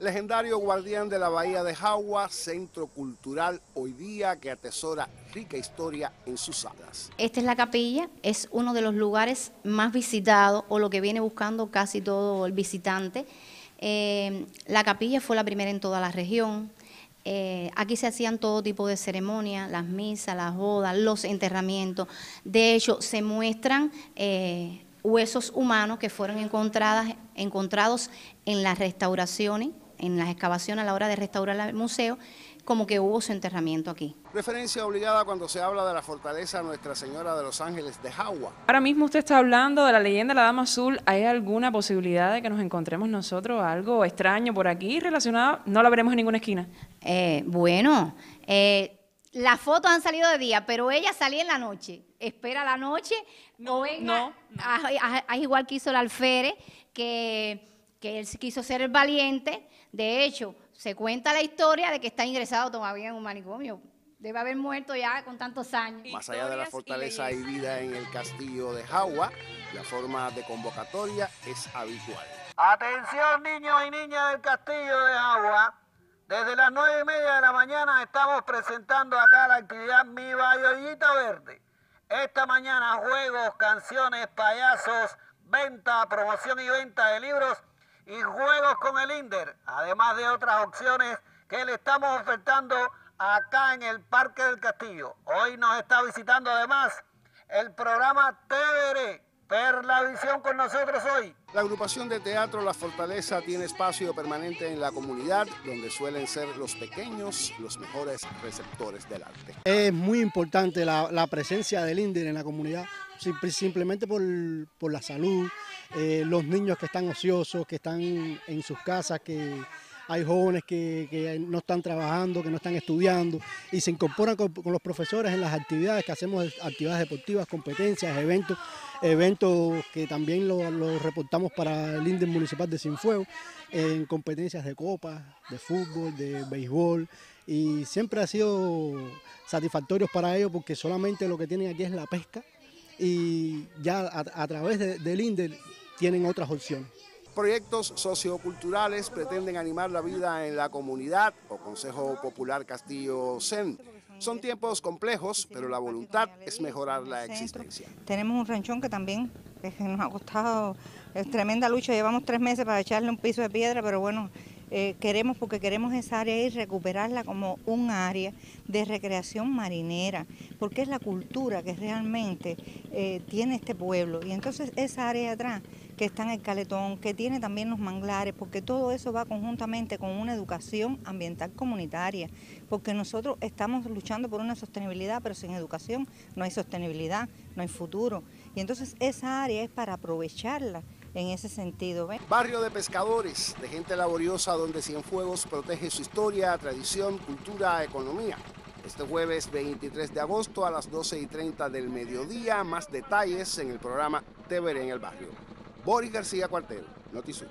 Legendario guardián de la Bahía de Jagua, centro cultural hoy día que atesora rica historia en sus salas. Esta es la capilla, es uno de los lugares más visitados o lo que viene buscando casi todo el visitante. Eh, la capilla fue la primera en toda la región. Eh, aquí se hacían todo tipo de ceremonias, las misas, las bodas, los enterramientos. De hecho, se muestran eh, huesos humanos que fueron encontradas, encontrados en las restauraciones en las excavaciones a la hora de restaurar el museo, como que hubo su enterramiento aquí. Referencia obligada cuando se habla de la fortaleza Nuestra Señora de los Ángeles de Jagua. Ahora mismo usted está hablando de la leyenda de la Dama Azul. ¿Hay alguna posibilidad de que nos encontremos nosotros algo extraño por aquí relacionado? No la veremos en ninguna esquina. Eh, bueno, eh, las fotos han salido de día, pero ella salía en la noche. Espera la noche. No, no. Es igual que hizo el alférez, que, que él quiso ser el valiente de hecho, se cuenta la historia de que está ingresado todavía en un manicomio. Debe haber muerto ya con tantos años. Más allá de la fortaleza y, vida en el castillo de Jagua, la forma de convocatoria es habitual. Atención niños y niñas del castillo de Jagua. Desde las nueve y media de la mañana estamos presentando acá la actividad Mi Bayollita Verde. Esta mañana juegos, canciones, payasos, venta, promoción y venta de libros y juegos con el INDER, además de otras opciones que le estamos ofertando acá en el Parque del Castillo. Hoy nos está visitando además el programa TVR. Per la visión con nosotros hoy. La agrupación de teatro La Fortaleza tiene espacio permanente en la comunidad donde suelen ser los pequeños los mejores receptores del arte. Es muy importante la, presencia del INDER en la comunidad, simplemente por, por la salud, eh, los niños que están ociosos, que están en sus casas, que hay jóvenes que, no están trabajando, que no están estudiando y se incorporan con, los profesores en las actividades que hacemos, actividades deportivas, competencias, eventos, eventos que también los reportamos para el INDE Municipal de Sinfuego, en competencias de copa, de fútbol, de béisbol y siempre ha sido satisfactorio para ellos porque solamente lo que tienen aquí es la pesca y ya a, través del INDE tienen otras opciones. Proyectos socioculturales pretenden animar la vida en la comunidad o Consejo Popular Castillo Zen. Son tiempos complejos, pero la voluntad es mejorar la existencia. Tenemos un ranchón que también nos ha costado es tremenda lucha. Llevamos tres meses para echarle un piso de piedra, pero bueno, eh, queremos porque queremos esa área y recuperarla como un área de recreación marinera, porque es la cultura que realmente eh, tiene este pueblo. Y entonces esa área atrás que está en el Caletón, que tiene también los manglares, porque todo eso va conjuntamente con una educación ambiental comunitaria, porque nosotros estamos luchando por una sostenibilidad, pero sin educación no hay sostenibilidad, no hay futuro. Y entonces esa área es para aprovecharla en ese sentido. Barrio de pescadores, de gente laboriosa donde Cienfuegos protege su historia, tradición, cultura, economía. Este jueves 23 de agosto a las 12 y 30 del mediodía, más detalles en el programa TVR en el barrio. Boris García Cuartel, Notisur.